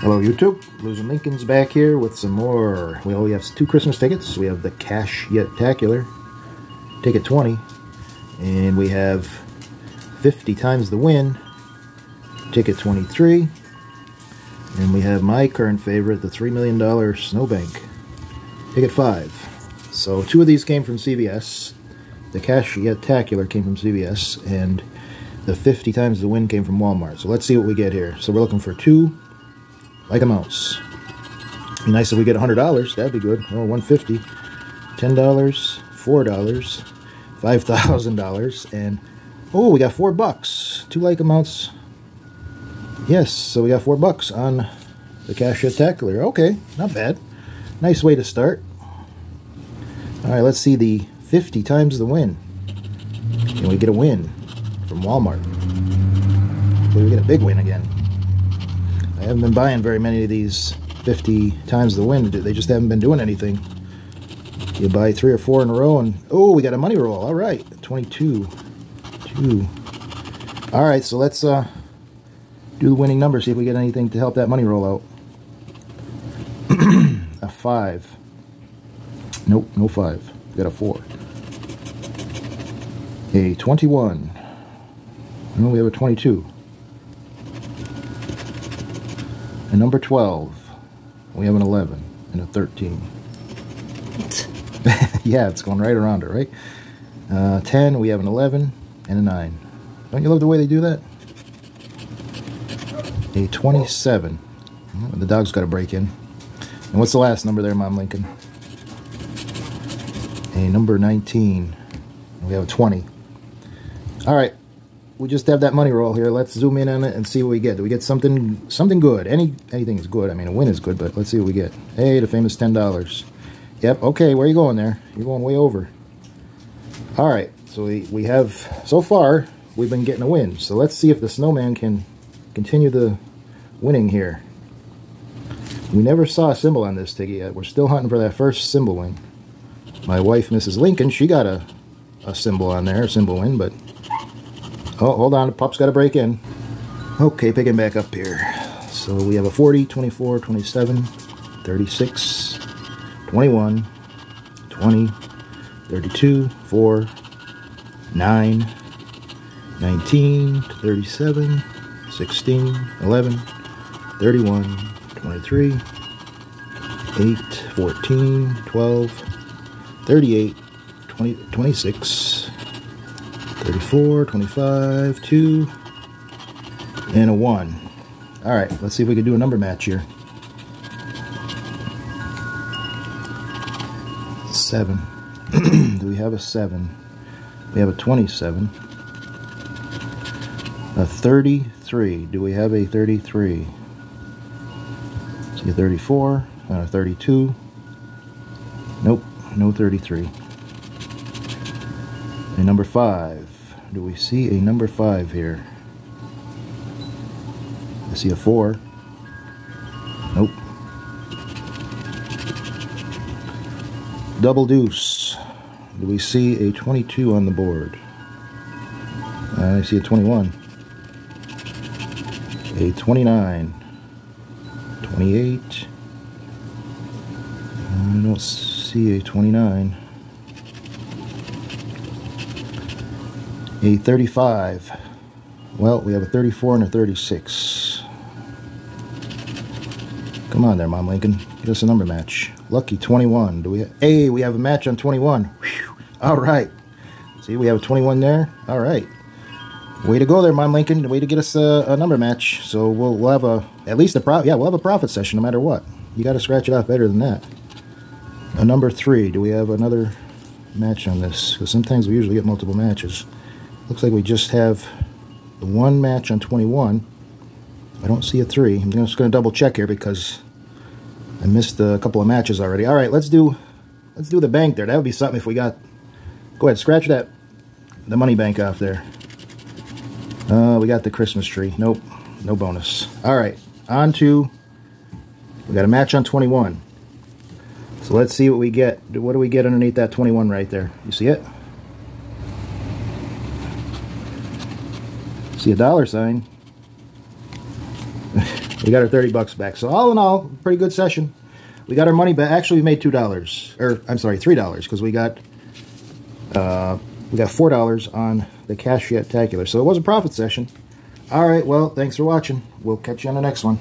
Hello YouTube, Losing Lincoln's back here with some more. We only have two Christmas tickets. We have the Cash Yet-tacular, ticket 20, and we have 50 times the win, ticket 23, and we have my current favorite, the $3 million Snowbank, ticket 5. So two of these came from CVS. The Cash Yet-tacular came from CVS, and the 50 times the win came from Walmart. So let's see what we get here. So we're looking for two like a mouse. Be nice if we get $100. That'd be good. Oh, $150. $10, $4, $5,000, and oh, we got four bucks. Two like amounts. Yes, so we got four bucks on the Cash Yet-tacular. Okay, not bad. Nice way to start. All right, let's see the 50 times the win. Can we get a win from Walmart? Can we get a big win again? Haven't been buying very many of these 50 times the win. They just haven't been doing anything. You buy three or four in a row and, oh, we got a money roll. All right, 22. Two. All right, so let's uh, do the winning number, see if we get anything to help that money roll out. a five. Nope, no five. We got a four. A 21. No, we have a 22. And number 12, we have an 11 and a 13. yeah, it's going right around it, right? Uh, 10, we have an 11 and a 9. Don't you love the way they do that? A 27. The dog's got to break in. And what's the last number there, Mom Lincoln? A number 19. We have a 20. All right we just have that money roll here. Let's zoom in on it and see what we get. Do we get something something good? Any Anything is good. I mean, a win is good, but let's see what we get. Hey, the famous $10. Yep, okay, where are you going there? You're going way over. All right, so we, we have, so far, we've been getting a win. So let's see if the snowman can continue the winning here. We never saw a symbol on this ticket yet. We're still hunting for that first symbol win. My wife, Mrs. Lincoln, she got a, a symbol on there, a symbol win, but Oh, hold on. Pup's got to break in. Okay, picking back up here. So we have a 40, 24, 27, 36, 21, 20, 32, 4, 9, 19, 37, 16, 11, 31, 23, 8, 14, 12, 38, 20, 26, 34, 25, 2, and a 1. All right, let's see if we can do a number match here. 7. do we have a 7? We have a 27. A 33. Do we have a 33? See a 34 and a 32. Nope, no 33. A number 5 do we see a number five here? I see a four. Nope. Double deuce. Do we see a 22 on the board? I see a 21. A 29. 28. I don't see a 29. A 35. Well, we have a 34 and a 36. Come on there, Mom Lincoln. Get us a number match. Lucky 21. Do we? Have, hey, we have a match on 21. Whew. All right. See, we have a 21 there. All right. Way to go there, Mom Lincoln. Way to get us a, a number match. So we'll, we'll have a at least a profit. Yeah, we'll have a profit session no matter what. You got to scratch it off better than that. A number three. Do we have another match on this? Because sometimes we usually get multiple matches. Looks like we just have the one match on 21. I don't see a three. I'm just going to double check here because I missed a couple of matches already. All right, let's do let's do the bank there. That would be something if we got. Go ahead, scratch that the money bank off there. Uh, we got the Christmas tree. Nope, no bonus. All right, on to. We got a match on 21. So let's see what we get. What do we get underneath that 21 right there? You see it? See a dollar sign. We got our 30 bucks back. So all in all, pretty good session. We got our money back. Actually, we made $2. Or, I'm sorry, $3 because we got uh, we got $4 on the Cash Yet Tacular. So it was a profit session. All right, well, thanks for watching. We'll catch you on the next one.